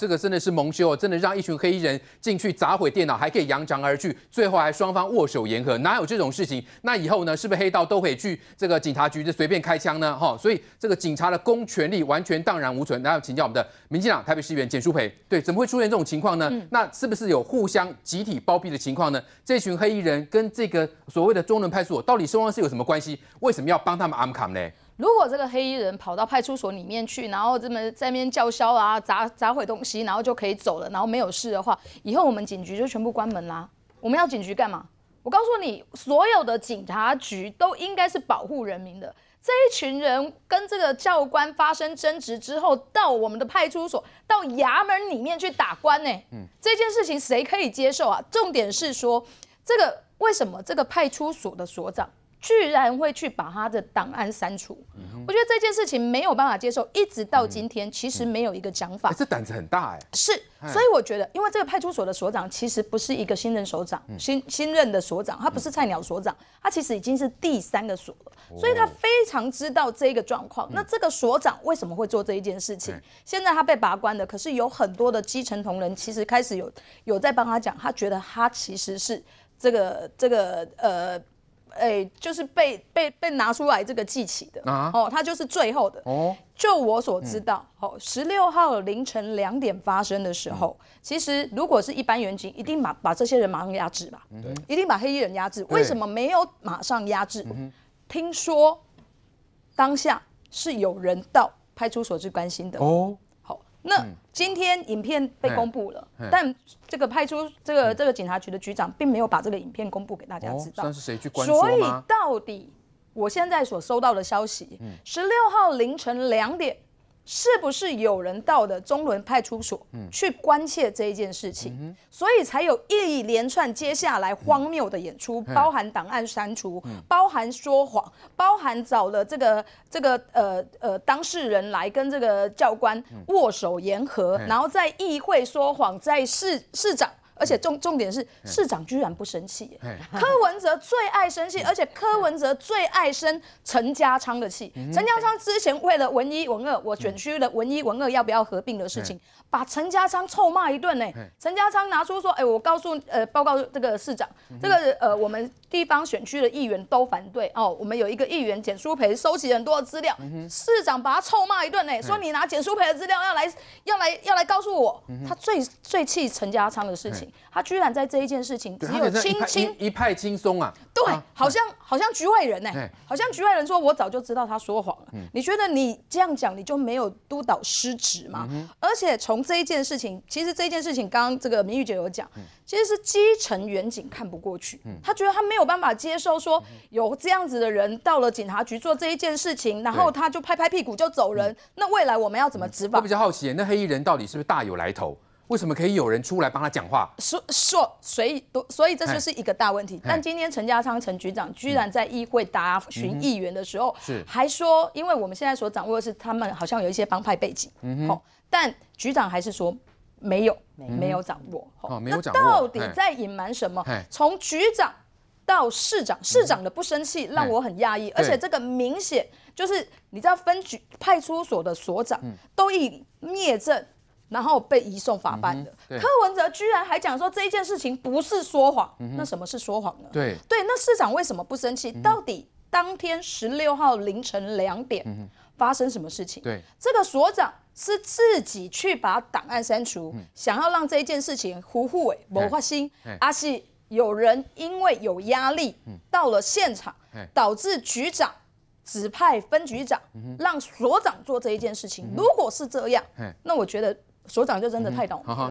这个真的是蒙羞哦，真的让一群黑衣人进去砸毁电脑，还可以扬长而去，最后还双方握手言和，哪有这种事情？那以后呢，是不是黑道都可以去这个警察局就随便开枪呢？哈，所以这个警察的公权力完全荡然无存。那要请教我们的民进党台北市议员简淑培，对，怎么会出现这种情况呢？那是不是有互相集体包庇的情况呢？这群黑衣人跟这个所谓的中仑派出所到底双方是有什么关系？为什么要帮他们安卡呢？如果这个黑衣人跑到派出所里面去，然后这么在那边叫嚣啊，砸砸毁东西，然后就可以走了，然后没有事的话，以后我们警局就全部关门啦。我们要警局干嘛？我告诉你，所有的警察局都应该是保护人民的。这一群人跟这个教官发生争执之后，到我们的派出所、到衙门里面去打官呢？嗯，这件事情谁可以接受啊？重点是说，这个为什么这个派出所的所长？居然会去把他的档案删除，我觉得这件事情没有办法接受，一直到今天其实没有一个讲法。这胆子很大哎。是，所以我觉得，因为这个派出所的所长其实不是一个新任所长，新新任的所长，他不是菜鸟所长，他其实已经是第三个所了，所以他非常知道这个状况。那这个所长为什么会做这一件事情？现在他被拔关的，可是有很多的基层同仁其实开始有有在帮他讲，他觉得他其实是这个这个呃。哎，就是被被被拿出来这个记起的啊，哦，他就是最后的哦。就我所知道，哦，十六号凌晨两点发生的时候，其实如果是一般员警，一定把把这些人马上压制吧，对，一定把黑衣人压制。为什么没有马上压制？听说当下是有人到派出所去关心的哦。好那今天影片被公布了，但这个派出这个这个警察局的局长并没有把这个影片公布给大家知道。是谁去关所以到底我现在所收到的消息，十六号凌晨两点。是不是有人到的中伦派出所去关切这一件事情，所以才有一连串接下来荒谬的演出，包含档案删除，包含说谎，包含找了这个这个呃呃当事人来跟这个教官握手言和，然后在议会说谎，在市市长。而且重重点是市长居然不生气，柯文哲最爱生气，而且柯文哲最爱生陈家昌的气。陈家昌之前为了文一文二，我选区的文一文二要不要合并的事情，把陈家昌臭骂一顿呢。陈家昌拿出说，哎，我告诉呃报告这个市长，这个呃我们地方选区的议员都反对。哦，我们有一个议员简书培收集很多的资料，市长把他臭骂一顿呢，说你拿简书培的资料要来要来要来告诉我，他最最气陈家昌的事情。他居然在这一件事情只有轻轻一派轻松啊！对，好像好像局外人呢，好像局外人说，我早就知道他说谎了。你觉得你这样讲，你就没有督导失职吗？而且从这一件事情，其实这一件事情，刚刚这个明玉姐有讲，其实是基层远景看不过去，他觉得他没有办法接受说有这样子的人到了警察局做这一件事情，然后他就拍拍屁股就走人。那未来我们要怎么执法？我比较好奇，那黑衣人到底是不是大有来头？为什么可以有人出来帮他讲话？说说，所以都所以这就是一个大问题。但今天陈家昌陈局长居然在议会答询议员的时候，是还说，因为我们现在所掌握的是他们好像有一些帮派背景，好，但局长还是说没有没有掌握。哦，没有掌握。那到底在隐瞒什么？从局长到市长，市长的不生气让我很讶异，而且这个明显就是你知道分局派出所的所长都以灭证。然后被移送法办的。柯文哲居然还讲说这一件事情不是说谎，那什么是说谎呢？对。对，那市长为什么不生气？到底当天十六号凌晨两点发生什么事情？对，这个所长是自己去把档案删除，想要让这一件事情糊糊尾谋花心，而是有人因为有压力到了现场，导致局长指派分局长让所长做这一件事情。如果是这样，那我觉得。所长就真的太懂。